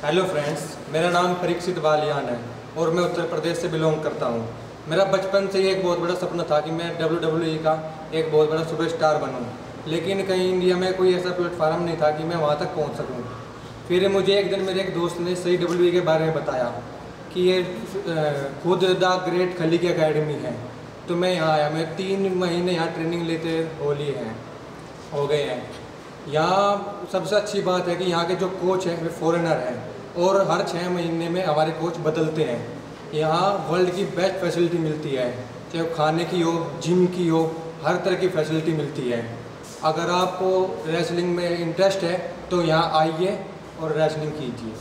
Hello friends मेरा नाम परीक्षित वालियान है और मैं उत्तर प्रदेश से बिलोंग करता हूँ। मेरा बचपन से ही एक बहुत बड़ा सपना था कि मैं ई का एक बहुत बड़ा सुपरस्टार बनूँ। लेकिन कहीं इंडिया में कोई ऐसा प्लेटफार्म नहीं था कि मैं वहाँ तक पहुँच सकूँ। फिर मुझे एक दिन मेरे एक दोस्त ने सही डब्ल्यू के बारे में बताया कि ये खुद द ग्रेट खली की अकेडमी है। तो मैं यहाँ आया, मैं तीन महीने यहाँ ट्रेनिंग लेते हो हैं, हो गए हैं। यहाँ सबसे अच्छी बात है कि यहाँ के जो कोच हैं, वे फॉरेनर हैं और हर छः महीने में हमारे कोच बदलते हैं। यहाँ वर्ल्ड की बेस्ट फैसिलिटी मिलती है, चाहे खाने की हो जिम की हो, हर तरह की फैसिलिटी मिलती है। अगर आपको रेसलिंग में इंटरेस्ट है तो यहाँ आइए और रेसलिंग कीजिए।